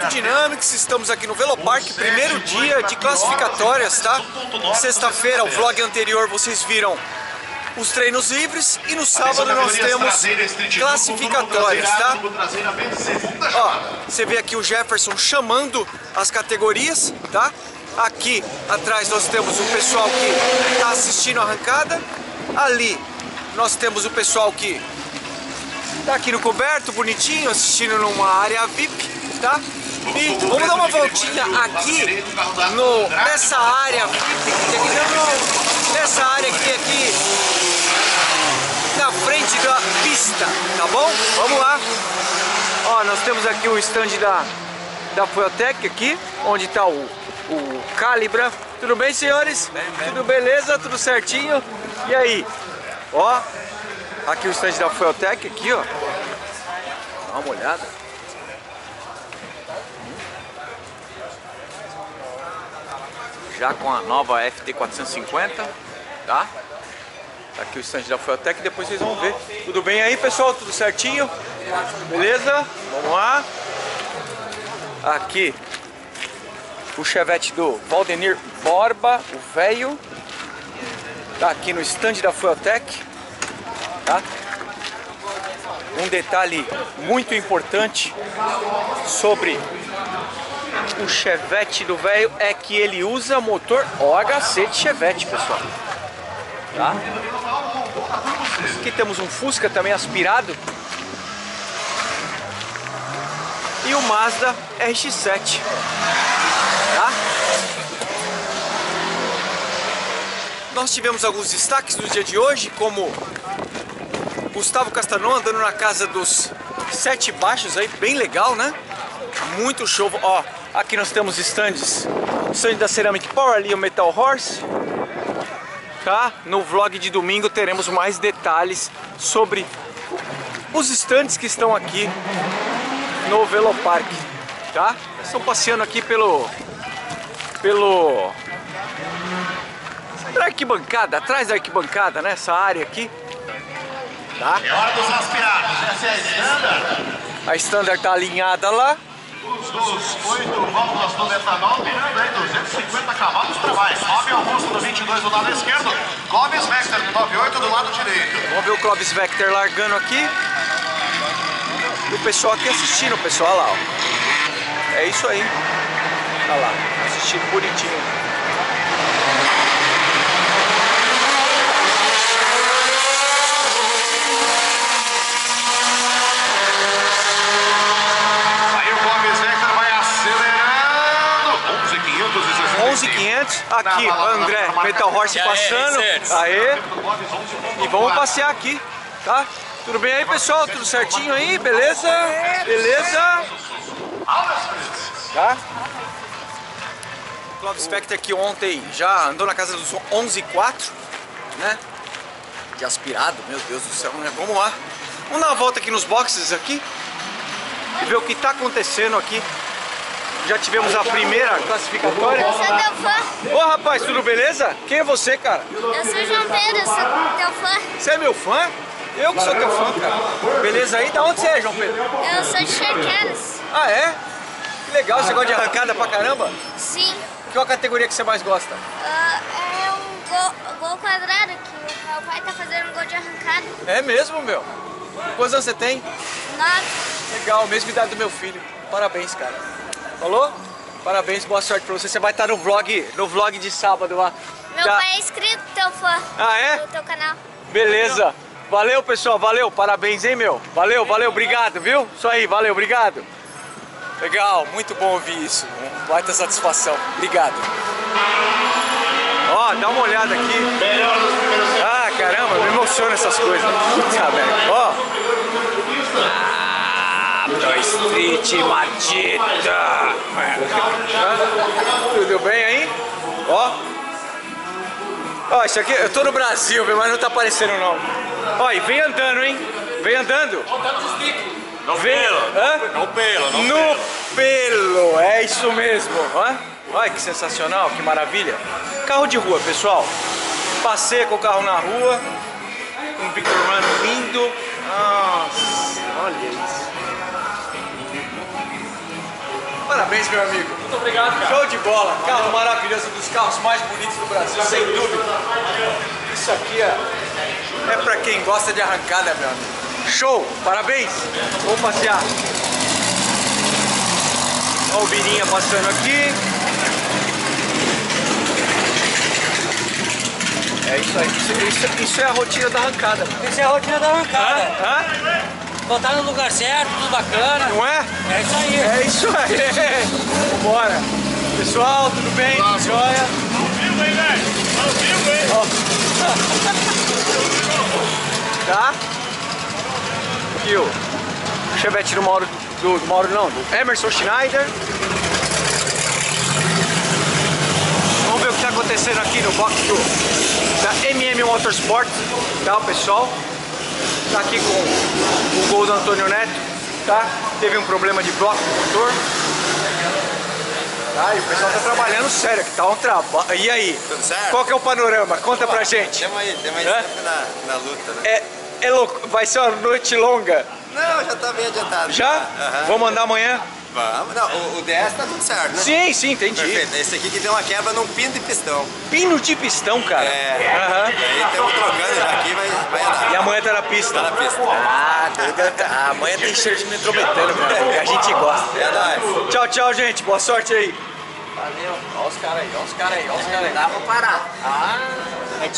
Auto Dynamics, estamos aqui no Velopark, primeiro dia de classificatórias, tá? Sexta-feira, o vlog anterior, vocês viram os treinos livres e no sábado nós temos classificatórias, tá? Ó, você vê aqui o Jefferson chamando as categorias, tá? Aqui atrás nós temos o pessoal que está assistindo a arrancada. Ali nós temos o pessoal que está aqui no coberto, bonitinho, assistindo numa área VIP, tá? E vamos dar uma voltinha aqui no, nessa área nessa área aqui, aqui na frente da pista, tá bom? Vamos lá. Ó, nós temos aqui o stand da, da Fueltec aqui, onde está o, o Calibra. Tudo bem, senhores? Bem, bem. Tudo beleza? Tudo certinho? E aí? Ó, aqui o stand da Fueltec aqui, ó. Dá uma olhada. Já com a nova FT450, tá? Tá aqui o stand da Fueltec, depois vocês vão ver. Tudo bem aí, pessoal? Tudo certinho? Beleza? Vamos lá. Aqui o chevette do Valdenir Borba, o velho. Tá aqui no stand da Fueltec. Tá? Um detalhe muito importante sobre o Chevette do velho é que ele usa motor OHC de Chevette, pessoal. Tá? Aqui temos um Fusca também aspirado. E o Mazda RX-7. Tá? Nós tivemos alguns destaques no dia de hoje, como Gustavo Castanon andando na casa dos sete baixos aí, bem legal, né? Muito show. Ó, aqui nós temos stands. Stand da Ceramic Power ali, o Metal Horse. Tá? No vlog de domingo teremos mais detalhes sobre os stands que estão aqui no Velopark, tá? Estão passeando aqui pelo pelo pela arquibancada, atrás da arquibancada, nessa né? área aqui. Tá? É hora dos aspirados. Essa é a Standard. A Standard tá alinhada lá. Os dos 8 válvulas do metanol, mirando aí 250 cavalos para mais. Fábio Augusto do 22 do lado esquerdo. Clóvis Vector do 98 do lado direito. Vamos ver o Clóvis Vector largando aqui. E o pessoal aqui assistindo, o pessoal lá, ó. É isso aí. Olha lá, assistindo bonitinho. Aí o Clóvis Vector vai acelerando. 11,560. Aqui, André, Metal Horse passando. Aê. E vamos passear aqui, tá? Tudo bem aí, pessoal? Tudo certinho aí? Beleza? Beleza? Tá? Clovis Spectre aqui ontem já andou na casa dos 11,4, né? De aspirado, meu Deus do céu, né? Vamos lá. Vamos dar uma volta aqui nos boxes aqui e ver o que está acontecendo aqui. Já tivemos a primeira classificatória. Eu sou teu fã. Ô rapaz, tudo beleza? Quem é você, cara? Eu sou João Pedro, eu sou teu fã. Você é meu fã? Eu que sou teu fã, cara. Beleza aí? Da onde você é, João Pedro? Eu sou de Charquenos. Ah, é? Que legal, você gosta de arrancada pra caramba? Sim. Qual a categoria que você mais gosta? Ah, é um gol, gol quadrado que o meu pai tá fazendo um gol de arrancada. É mesmo, meu? Quantos anos você tem? Nove. Legal, mesma idade do meu filho. Parabéns, cara. Falou? Parabéns, boa sorte pra você. Você vai estar no vlog, no vlog de sábado lá. Meu Tá. pai é inscrito teu fã. Ah, é? Do teu canal. Beleza. Valeu, pessoal. Valeu. Parabéns, hein, meu? Valeu, valeu. Obrigado, viu? Isso aí. Valeu, obrigado. Legal. Muito bom ouvir isso. Baita satisfação. Obrigado. Ó, dá uma olhada aqui. Melhor dos primeiros Ah, caramba. Me emociona essas coisas. Puta merda. Ó. Pro Street Matita. Tudo bem aí? Ó. Ó, isso aqui, eu tô no Brasil, meu, mas não tá aparecendo não. Ó, e vem andando, hein? Vem andando. No Vem. pelo. Hã? No pelo, no, No pelo, é isso mesmo. Hã? Olha que sensacional, que maravilha. Carro de rua, pessoal. Passeia com o carro na rua. Um Victor Run lindo. Nossa, olha isso. Parabéns, meu amigo. Muito obrigado, cara. Show de bola. Carro maravilhoso, um dos carros mais bonitos do Brasil, sem dúvida. Isso aqui é, é pra quem gosta de arrancada, meu amigo. Show, parabéns. Vamos passear. Olha o Birinha passando aqui. É isso aí. Isso, isso- isso é a rotina da arrancada. Essa é a rotina da arrancada. Hã? Botar no lugar certo, tudo bacana. Não é? É isso aí. É isso aí. Vambora. Pessoal, tudo bem? Tudo jóia? Ó. Tá? Aqui o Chevette do Mauro, do, do Mauro não, do Emerson Schneider. Vamos ver o que está acontecendo aqui no box do, da MM Motorsport, tá pessoal? Tá aqui com o gol do Antônio Neto, tá? Teve um problema de bloco no motor. Tá, e o pessoal tá trabalhando sério, que tá um trabalho. E aí? Tudo certo? Qual que é o panorama? Conta pra gente. Tamo aí, tamo aí Hã? sempre na, na luta, né? É, é louco, vai ser uma noite longa. Não, já tá bem adiantado. Já? Aham. Vamos andar amanhã? Vamos. Não, o, o DS tá tudo certo, né? Sim, sim, entendi. Perfeito. Esse aqui que deu uma quebra num pino de pistão. Pino de pistão, cara. É. Aham. E aí estamos trocando já aqui, vai, vai andar. E amanhã tá na pista. Tá na pista. Ah. Ah, amanhã tem cheiro de metrometano, meu amigo. A gente gosta. É nóis. Tchau, tchau, gente. Boa sorte aí. Valeu. Olha os caras aí, olha os caras aí, olha os caras aí. Dá pra parar. Ah,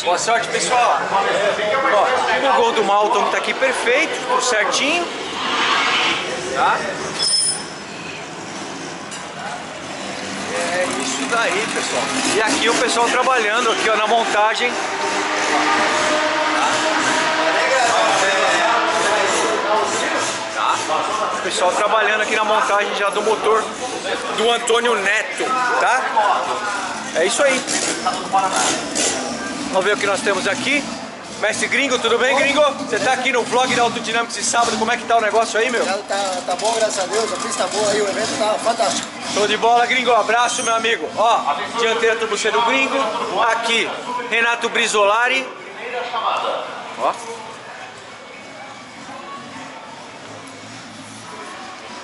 Boa sorte, pessoal. Ó, o gol do Malton que tá aqui perfeito, tudo certinho. Tá? Isso daí, pessoal. E aqui o pessoal trabalhando aqui ó, na montagem. Tá? O pessoal trabalhando aqui na montagem já do motor do Antônio Neto, tá? É isso aí. Vamos ver o que nós temos aqui. Mestre Gringo, tudo bem, Gringo? Você tá aqui no vlog da Autodinâmica de sábado, como é que tá o negócio aí, meu? Tá, tá bom, graças a Deus, a pista boa aí, o evento tá fantástico. Show de bola, Gringo. Abraço, meu amigo. Ó, dianteira do Gringo. Aqui, Renato Brizolari. Ó.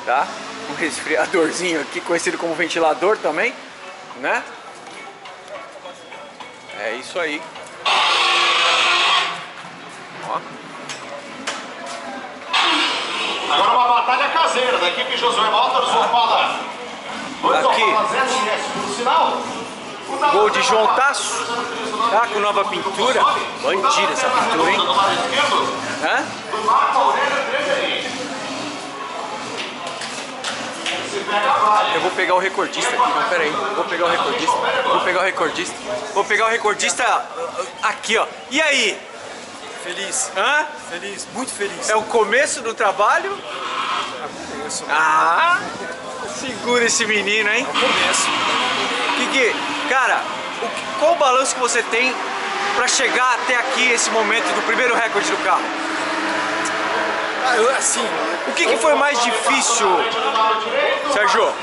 Tá? Um resfriadorzinho aqui, conhecido como ventilador também, né? É isso aí. Agora uma batalha caseira da equipe Josué Motors, Opala. Aqui. Por sinal, Gol de João Tasso. Tá com nova pintura. Bandida essa pintura, hein? Hã? do Marco Aurélio. Eu vou pegar o recordista aqui, não, pera aí. Vou pegar o recordista. Vou pegar o recordista. Vou pegar o recordista uh, aqui, ó. E aí? Feliz, Hã? feliz, muito feliz. É o começo do trabalho? Ah! Segura esse menino, hein? começo. Que que, cara, o qual o balanço que você tem pra chegar até aqui esse momento do primeiro recorde do carro? Ah, eu, assim, O que, que foi mais difícil, Sérgio?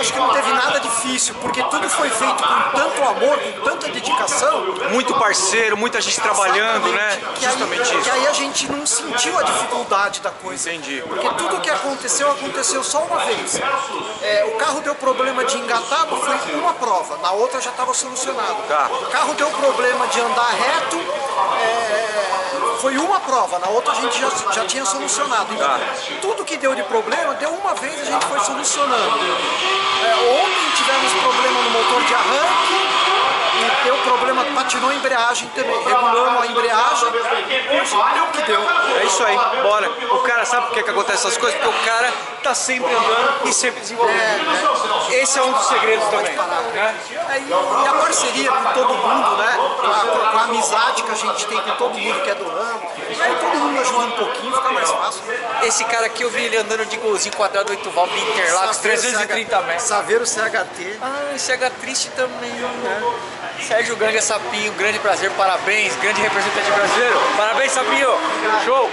acho que não teve nada difícil, porque tudo foi feito com tanto amor, com tanta dedicação. Muito parceiro, muita gente trabalhando, né? Que aí, Justamente que isso. aí a gente não sentiu a dificuldade da coisa. Entendi. Porque tudo que aconteceu, aconteceu só uma vez. É, o carro deu problema de engatado, foi uma prova, na outra já estava solucionado. Tá. O carro deu problema de andar reto, é, foi uma prova, na outra a gente já, já tinha solucionado. Então, tudo que deu de problema, deu uma vez e a gente foi solucionando. É, ontem tivemos problema no motor de arranque, deu problema, patinou a embreagem também. Regulamos a embreagem, deu o que deu. É isso aí, bora. O cara sabe por que, que acontece essas coisas? Porque o cara tá sempre andando e sempre desenvolvendo. Esse é um dos segredos também. Né? É, e, e a parceria com todo mundo, né? Com a, com a amizade que a gente tem com todo mundo que é do ramo. Aí todo mundo ajuda um pouquinho, fica mais fácil. Esse cara aqui eu vi ele andando de golzinho quadrado 8 válvulas Interlagos, 330 metros. Saveiro CHT. Ah, esse H triste também, né? Sérgio Ganga Sapinho, grande prazer, parabéns, grande representante brasileiro. Parabéns, Sapinho! Show!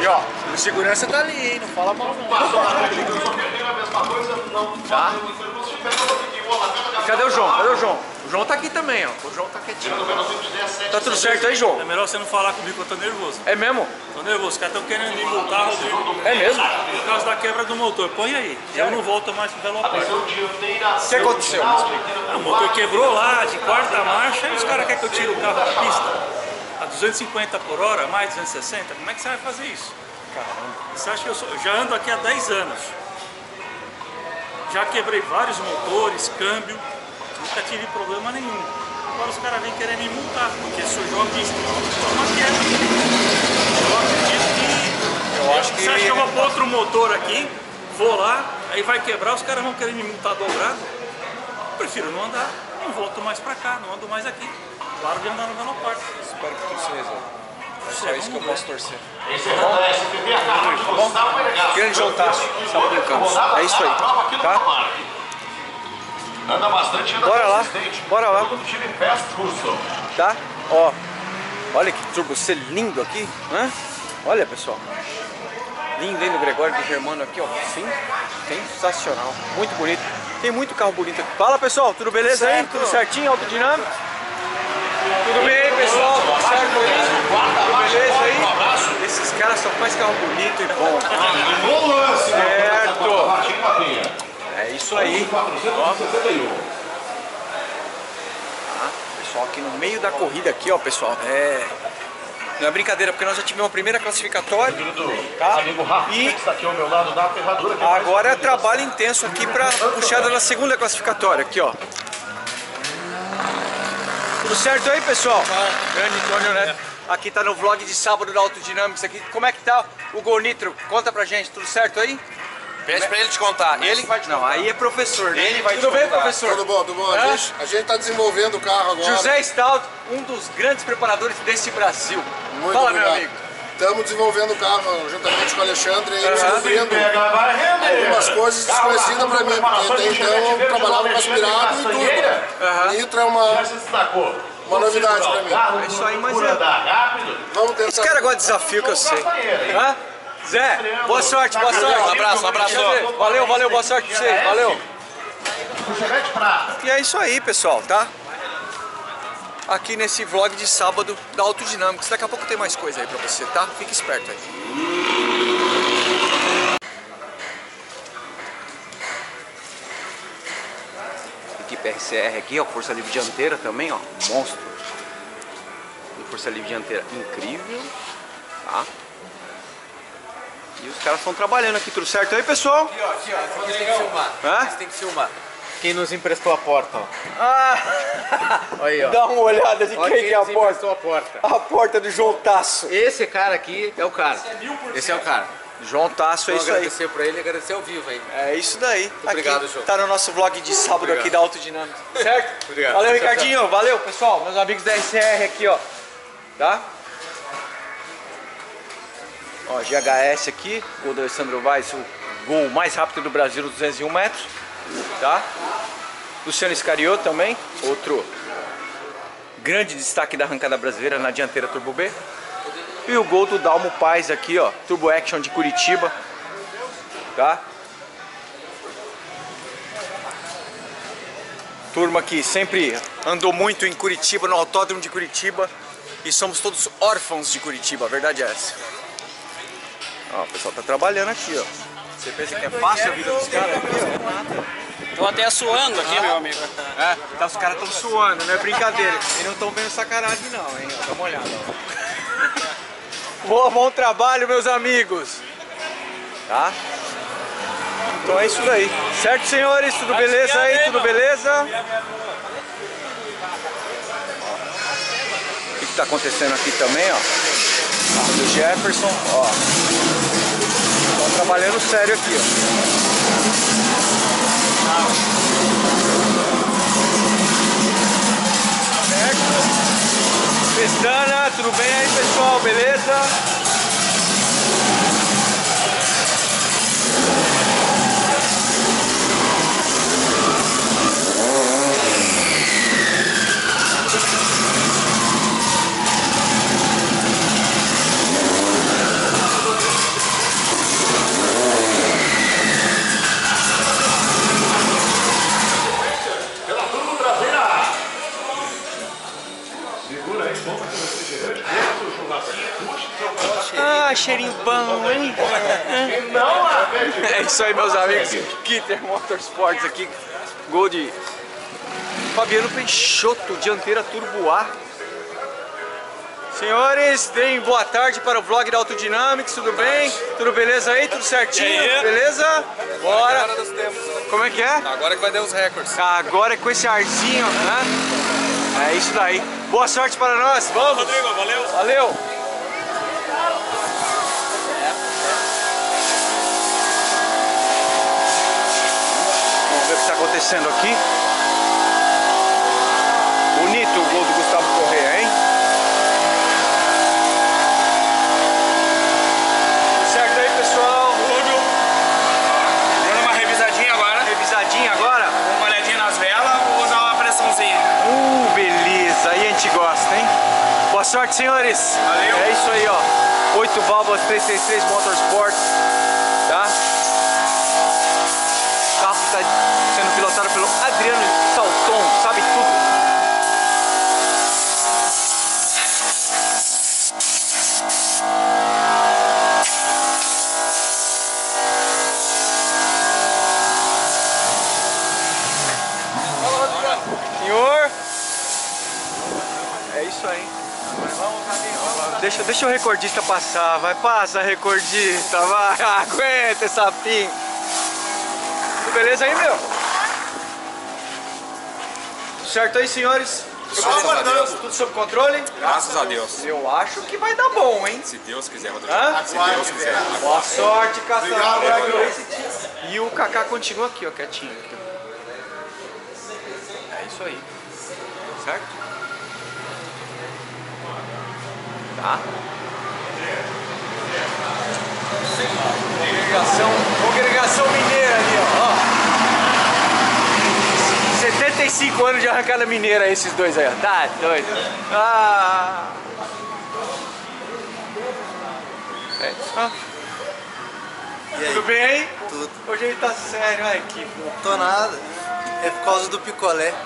E ó, o segurança tá ali, hein? Não fala mal não. Tá? Cadê o João? Cadê o João? O João tá aqui também, ó. O João tá quietinho. Tá tudo certo aí, João? É melhor você não falar comigo que eu tô nervoso. É mesmo? Tô nervoso, os caras estão querendo me multar, Rodrigo. É mesmo? Por causa da quebra do motor. Põe aí. Eu não volto mais pro Velopark. O que aconteceu? O motor quebrou lá de quarta marcha e os caras querem que eu tire o carro da pista. A 250 por hora, mais 260, como é que você vai fazer isso? Caramba. Você acha que eu, sou, eu já ando aqui há 10 anos. Já quebrei vários motores, câmbio, nunca tive problema nenhum. Agora os caras vêm querer me multar, porque sou jovista. Uma quebra. Eu acredito que. Eu acho que- Você acha que eu vou pôr outro motor aqui, vou lá, aí vai quebrar, os caras vão querer me multar dobrado? Eu prefiro não andar, não volto mais pra cá, não ando mais aqui. Claro de andar no Velopark. Espero que tudo se resolva. É só isso que eu posso torcer. De Gustavo Menegasso. Grande João Tássio, Sapo Campos. É isso aí, tá? Anda bastante, anda Bora lá, bora lá. Do time Fast Custom. Tá? Ó, olha que turbo C lindo aqui, né? Olha, pessoal. Lindo, hein, do Gregório do Germano aqui, ó. Sim, sensacional. Muito bonito. Tem muito carro bonito aqui. Fala, pessoal, tudo beleza aí? Tudo certinho, autodinâmico? Tudo bem, pessoal? Tudo certo aí? Tudo beleza aí? Esses caras só fazem carro bonito e bom. Certo. É isso aí. 461. Pessoal, aqui no meio da corrida aqui, ó, pessoal. É. Não é brincadeira, porque nós já tivemos a primeira classificatória. Tá? E que está aqui ao meu lado da ferradura. que agora é trabalho intenso aqui pra puxada na segunda classificatória. Aqui, ó. Tudo certo aí, pessoal? Grande Antônio Neto. Aqui tá no vlog de sábado da Autodynamics aqui. Como é que tá o Gol Nitro? Conta pra gente, tudo certo aí? Pede pra ele te contar. Ele vai te Não, aí é professor, né? Ele vai Tudo te bem, contar. professor? Tudo bom, tudo bom. A É? gente, a gente tá desenvolvendo o carro agora. José Stout, um dos grandes preparadores desse Brasil. Muito Fala, meu obrigado. amigo. Estamos desenvolvendo o carro juntamente com o Alexandre e Aham. descobrindo algumas coisas desconhecidas para mim, porque até então eu trabalhava com aspirado e tudo. Aham. Nitro é uma. Uma novidade pra mim. É isso aí, mas é-. Vamos Esse tentar. cara gosta de desafio que eu sei. Hã? Zé, boa sorte, boa sorte. Um abraço, um abraço. Valeu, valeu, boa sorte pra vocês, valeu. E é isso aí, pessoal, tá? Aqui nesse vlog de sábado da Autodinâmicos. Daqui a pouco tem mais coisa aí pra você, tá? Fique esperto aí. Equipe RCR aqui, ó, força livre dianteira também, ó, monstro. Força livre dianteira incrível, tá? E os caras estão trabalhando aqui, tudo certo aí, pessoal? Aqui, ó, aqui, ó. Vocês têm que filmar. Hã? Vocês têm que filmar. Quem nos emprestou a porta, ó. Ah! Aí, ó. Dá uma olhada de quem que é a nos porta. emprestou a porta. A porta do João Tasso. Esse cara aqui é o cara. Esse é o cara. João Tasso, é Vou isso aí. agradecer pra ele e agradecer ao vivo aí. É isso daí. obrigado, aqui, João. Tá no nosso vlog de sábado aqui da Autodinâmica. Certo? Obrigado. Valeu, Tchau, Ricardinho. Valeu, pessoal. Meus amigos da SR aqui, ó. Tá? Ó, GHS aqui. Gol do Alessandro Vaz, o gol mais rápido do Brasil nos 201 metros. Tá? Luciano Iscariot também. Outro grande destaque da arrancada brasileira na dianteira Turbo B. E o gol do Dalmo Paz aqui, ó. Turbo Action de Curitiba. Tá? Turma que sempre andou muito em Curitiba, no autódromo de Curitiba. E somos todos órfãos de Curitiba, a verdade é essa. Ó, o pessoal tá trabalhando aqui, ó. Você pensa que é fácil a vida dos caras aqui, ó? Tô até suando aqui, meu amigo. É, tá, os caras tão suando, não é brincadeira. E não estão vendo sacanagem não, hein? Dá uma olhada, ó. Boa, bom trabalho, meus amigos. Tá? Então é isso daí. Certo, senhores? Tudo beleza aí? Tudo beleza? O que, que tá acontecendo aqui também, ó? Do Jefferson, ó. Estão trabalhando sério aqui, ó. Pestana, tudo bem aí pessoal, beleza? Cheirinho bom, hein? É isso aí, meus amigos. Kitter Motorsports aqui. Gol de Fabiano Peixoto, dianteira turbo A. Senhores, deem boa tarde para o vlog da Autodynamics, tudo bem? Tudo beleza aí? Tudo certinho? Beleza? Bora! Como é que é? Agora que vai dar os recordes. Agora é com esse arzinho, né? É isso daí. Boa sorte para nós, vamos! Rodrigo, valeu. Valeu! Que está acontecendo aqui. Bonito o gol do Gustavo Correia, hein? Certo aí, pessoal? Tudo. Dando uma revisadinha agora. Revisadinha agora? Uma olhadinha nas velas, vou dar uma pressãozinha. Uh, beleza. Aí a gente gosta, hein? Boa sorte, senhores. Valeu. É isso aí, ó. 8 válvulas 333 Motorsports, tá? O carro está sendo pilotado pelo Adriano Salton, sabe tudo. Senhor. É isso aí. Deixa, deixa o recordista passar, vai, passa recordista, vai, aguenta essa pin. Tudo beleza aí, meu? Certo aí, senhores? Graças a Deus. Tudo sob controle? Graças a Deus. Eu acho que vai dar bom, hein? Se Deus quiser, Rodrigo. Hã? Se Deus quiser. Boa sorte, Caçador. E o Kaká continua aqui, ó, quietinho. É isso aí. Certo? Tá? Congregação, congregação 75 anos de arrancada mineira esses dois aí, ó. Tá doido. Ah. É. Ah. Tudo bem? Tudo. Hoje ele tá sério, ai que bom. Tô nada. É por causa do picolé.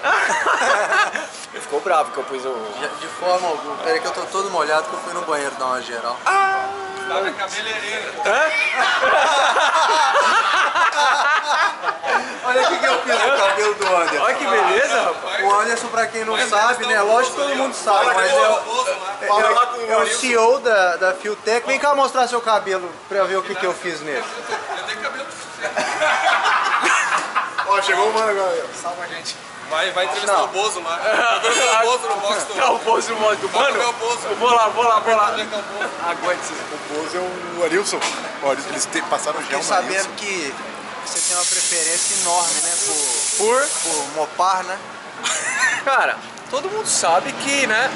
Ele ficou bravo que eu pus o. De, de forma alguma. Peraí que eu tô todo molhado que eu fui no banheiro dar uma geral. Tá na cabeleireira. Olha o que, que eu fiz no cabelo do Anderson. Olha que beleza, rapaz. O Anderson, pra quem não sabe, né? Lógico que todo mundo sabe, mas é o, é, é o CEO da, da Fiotec. Vem cá mostrar seu cabelo pra ver o que, que eu fiz nele. Ó, chegou o mano agora. Salva a gente. Vai, vai entrevistar Não. o Bozo lá. Vai ver o Bozo no box do... Tá o Bozo no modo Vai mano. ver o Bozo. Eu vou lá, vou lá, vou lá. É. Aguente O Bozo é o Arilson. O Arilson, eles passaram já um sabendo Arilson. que você tem uma preferência enorme, né? Por, Por? por Mopar, né? Cara, todo mundo sabe que, né?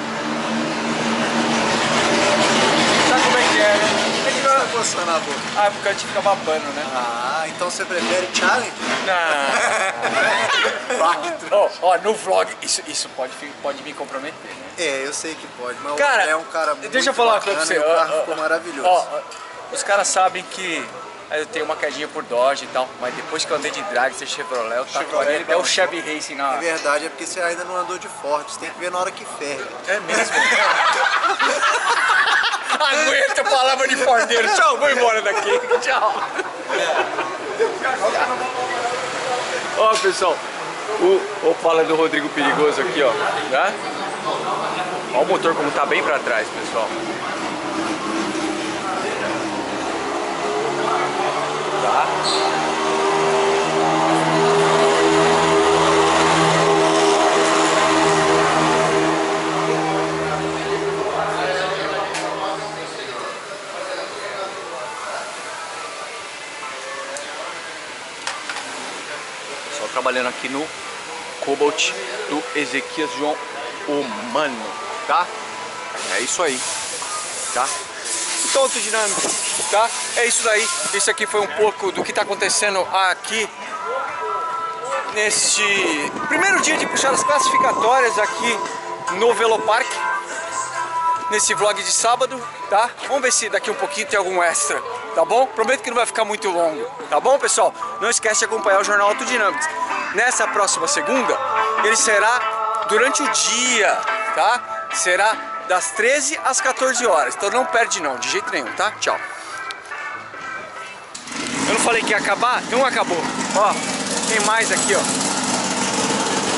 Sabe como é que é, né? É coçando a boca. ah, porque a gente fica babando, né? Ah, então você prefere challenge? Não. Ó, ó, no vlog, isso, isso pode, pode me comprometer, né? É, eu sei que pode, mas Cara, é um cara muito deixa eu falar uma coisa pra você. o carro ficou maravilhoso. Ó, os caras sabem que eu tenho uma quedinha por Dodge e tal, mas depois que eu andei de drag, ser Chevrolet, eu tatuaria até o Chevy Racing na... É verdade, é porque você ainda não andou de Ford, você tem que ver na hora que ferve. É mesmo? Aguenta a palavra de fordeiro. Tchau, vou embora daqui. Tchau. Ó, pessoal, o Opala do Rodrigo Perigoso aqui, ó. Tá? Ó o motor como tá bem pra trás, pessoal. Tá? Só trabalhando aqui no Cobalt do Humano, tá? É isso aí, tá? Então, autodinâmico, tá? É isso daí. Isso aqui foi um pouco do que está acontecendo aqui neste primeiro dia de puxar as classificatórias aqui no Velopark. Nesse vlog de sábado, tá? Vamos ver se daqui um pouquinho tem algum extra, tá bom? Prometo que não vai ficar muito longo, tá bom, pessoal? Não esquece de acompanhar o Jornal Autodinâmicos. Nessa próxima segunda, ele será durante o dia, tá? Será das 13 às 14 horas. Então não perde não, de jeito nenhum, tá? Tchau. Eu não falei que ia acabar? Não acabou. Ó, tem mais aqui, ó.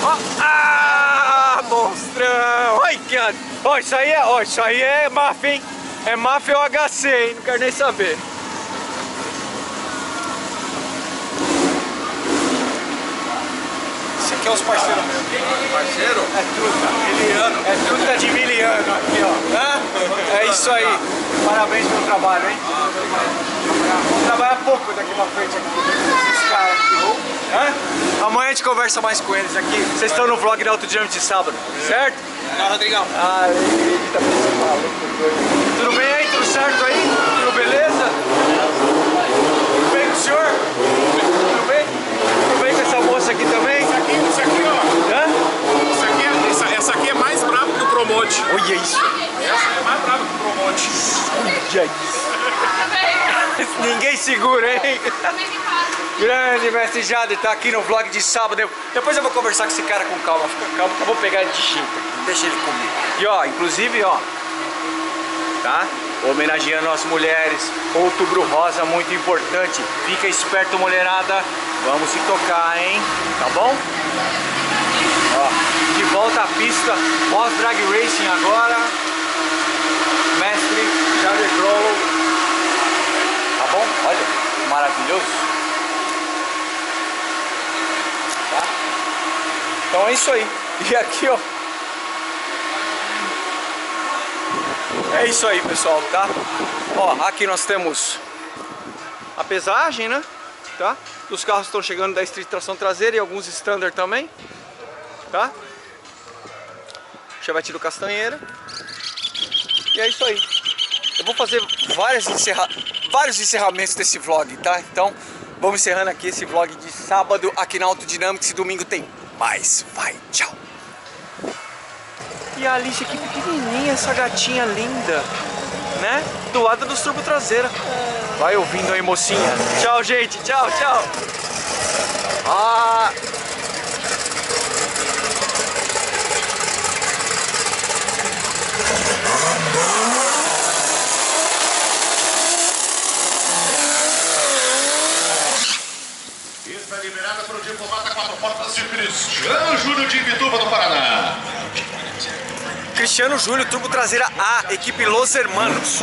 Ó, ah, monstrão! Olha que... Ó, isso aí é, ó, isso aí é máfia, hein? É máfia ou HC, hein? Não quero nem saber. Aqui é os parceiros meus. Parceiro? É truta. Miliano. É truta de miliano aqui, ó. Hã? É isso aí. Parabéns pelo trabalho, hein? Vou trabalhar pouco daqui pra frente aqui. Esses caras aqui. Hã? Amanhã a gente conversa mais com eles aqui. Vocês estão no vlog da Autodinâmica de sábado, certo? Não, Rodrigão. Ah, eita, Tudo bem aí? Tudo certo aí? Tudo beleza? Tudo bem com o senhor? Tudo bem? Tudo bem com essa moça aqui também? Isso aqui, isso aqui, ó. Hã? Isso aqui é, essa, essa aqui é mais brava que o Promote. Olha isso. Essa é mais brava que o Promote. Olha isso. Ninguém segura, hein? Grande mestre Jade tá aqui no vlog de sábado. Depois eu vou conversar com esse cara com calma. Fica calma que eu vou pegar ele de jeito. Deixa ele comigo. E ó, inclusive, ó. Tá? Homenageando as mulheres. Outubro Rosa, muito importante. Fica esperto, mulherada. Vamos se tocar, hein? Tá bom? Ó, de volta à pista. Pós Drag Racing agora. Mestre Jade Grollo. Tá bom? Olha, maravilhoso. Tá? Então é isso aí. E aqui, ó. É isso aí, pessoal, tá? Ó, aqui nós temos a pesagem, né? Tá? Os carros estão chegando da Street Tração Traseira e alguns Standard também. Tá? Do Castanheira. E é isso aí. Eu vou fazer várias encerra... vários encerramentos desse vlog, tá? Então, vamos encerrando aqui esse vlog de sábado aqui na Autodynamics e domingo tem mais. Vai, tchau! E a Alice aqui pequenininha, essa gatinha linda, né? Do lado dos turbo traseira. Vai ouvindo aí, mocinha. Tchau, gente. Tchau, tchau. Ah... Está liberada para o diplomata quatro portas de Cristiano Júnior de Ibituba, do Paraná. Cristiano Júlio, turbo traseira A, equipe Los Hermanos.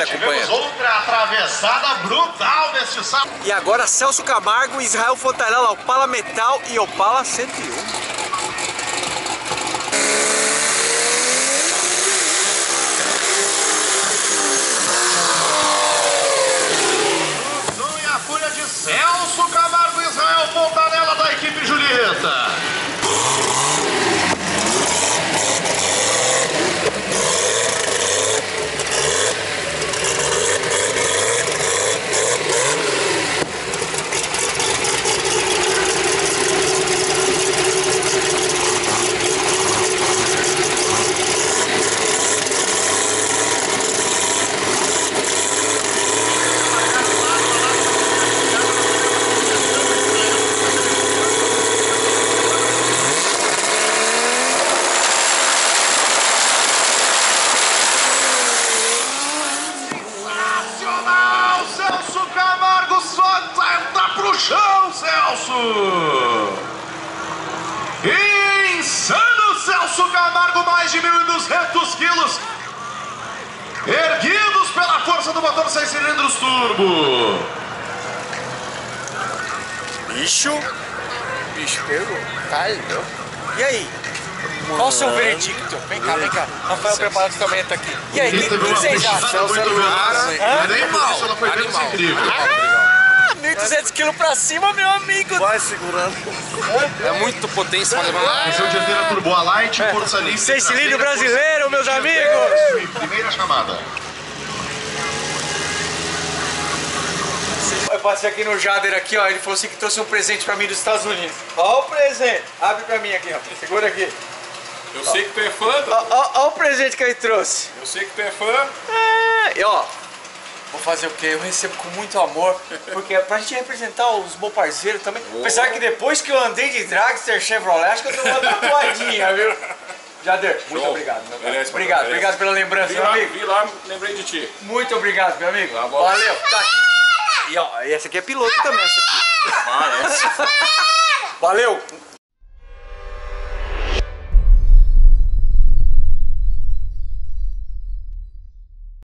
Arrancada, Tivemos companheiro. outra atravessada brutal neste sábado. E agora Celso Camargo, Israel Fontanella, Opala Metal e Opala 101. E a fúria de Celso Camargo Israel Fontanella da equipe Julieta. Celso! Insano Celso Camargo, mais de 1.200 quilos. Erguidos pela força do motor 6 cilindros turbo. Bicho. Bicho pegou. Tá louco. E aí? Qual o seu veredicto? Vem cá, vem cá. Rafael prepara o equipamento aqui. E aí, o que, que vocês acham? Muito isso ela foi menos incrível. Ah, 1.200 quilos pra cima, meu amigo. Vai segurando. É muito potência pra levar. Esse é o dianteira Turbo Alight, força livre. Seis cilindros brasileiro, meus amigos. Primeira chamada. Eu passei aqui no Jader aqui, ó. Ele falou assim que trouxe um presente pra mim dos Estados Unidos. Ó o presente. Abre pra mim aqui, ó. Segura aqui. Eu sei que tu é fã, Ó, ó, ó o presente que ele trouxe. eu sei que tu é fã. É, e ó. Vou fazer o quê? Eu recebo com muito amor, porque é pra gente representar os bons parceiros também. Apesar que depois que eu andei de Dragster Chevrolet, acho que eu dei uma tatuadinha, viu? Jader, muito Show. obrigado, meu cara. Merece, Obrigado, merece. obrigado pela lembrança, Vi meu lá, amigo. vi lá, lembrei de ti. Muito obrigado, meu amigo. Tá bom. Valeu. Tá aqui. E ó, essa aqui é piloto também, essa aqui. Parece. Valeu.